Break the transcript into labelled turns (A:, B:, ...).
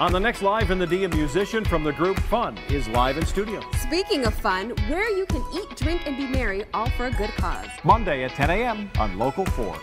A: On the next Live in the D, a musician from the group Fun is live in studio.
B: Speaking of fun, where you can eat, drink, and be merry, all for a good cause.
A: Monday at 10 a.m. on Local 4.